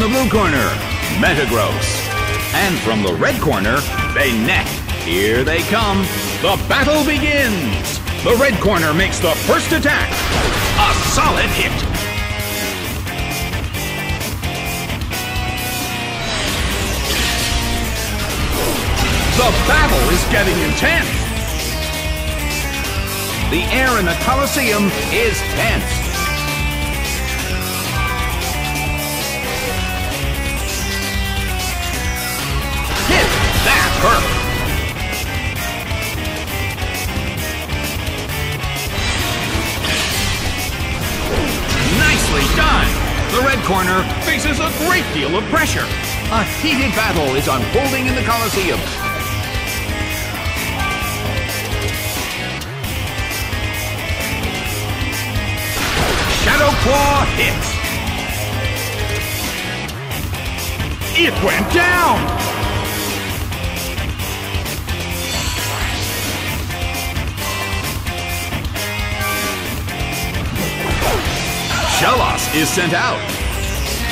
the blue corner, Metagross. And from the red corner, Banette. Here they come. The battle begins. The red corner makes the first attack. A solid hit. The battle is getting intense. The air in the Colosseum is tense. Nicely done! The red corner faces a great deal of pressure. A heated battle is unfolding in the Colosseum. Shadow Claw hits. It went down! Is sent out.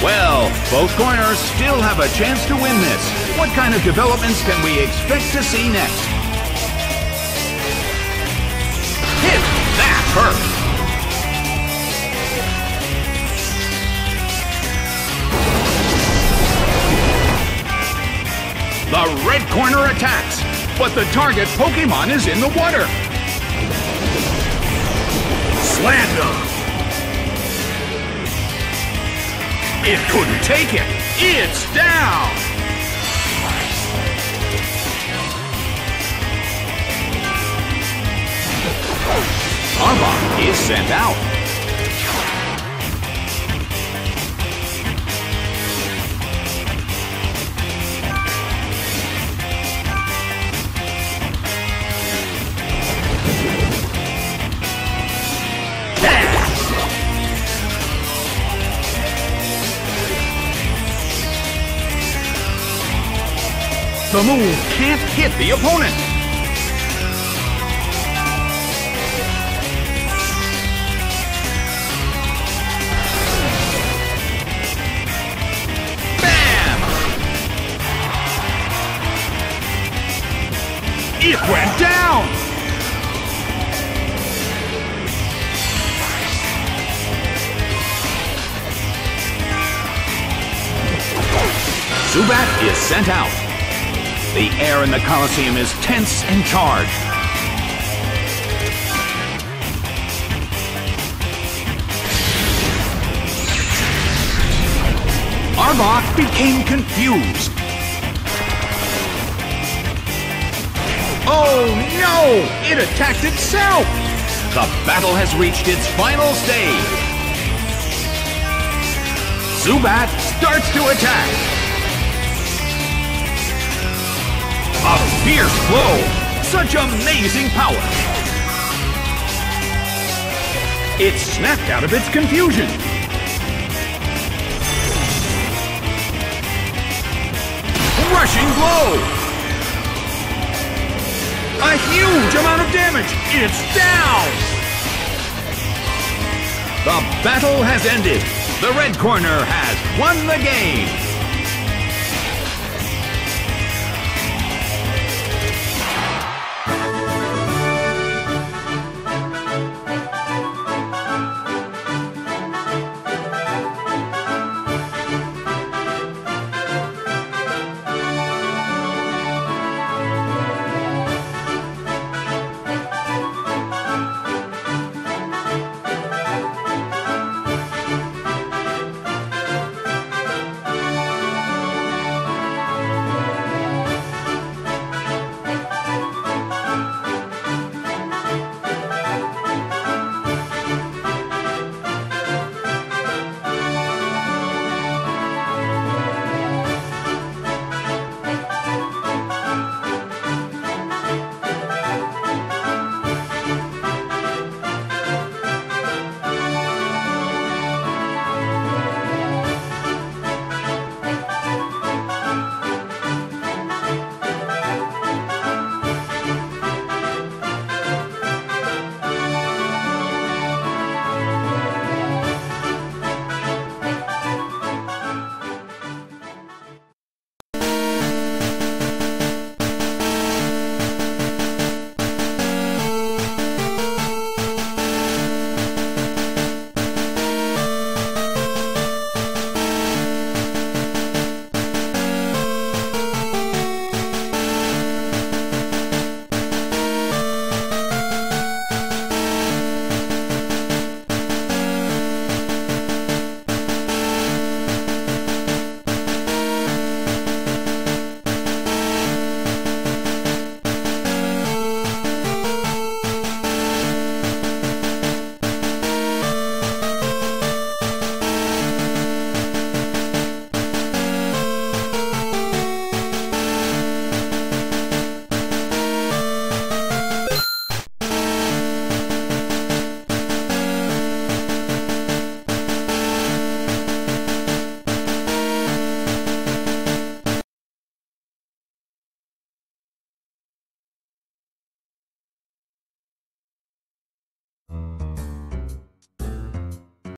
Well, both corners still have a chance to win this. What kind of developments can we expect to see next? Hit! That hurt! The red corner attacks, but the target Pokemon is in the water. Slammed It couldn't take it. It's down. Arbok is sent out. The move can't hit the opponent. Bam! It went down! Zubat is sent out. The air in the Colosseum is tense and charged. Arbok became confused. Oh no! It attacked itself! The battle has reached its final stage. Zubat starts to attack. Fierce blow! Such amazing power! It snapped out of its confusion. Rushing blow! A huge amount of damage! It's down! The battle has ended. The red corner has won the game.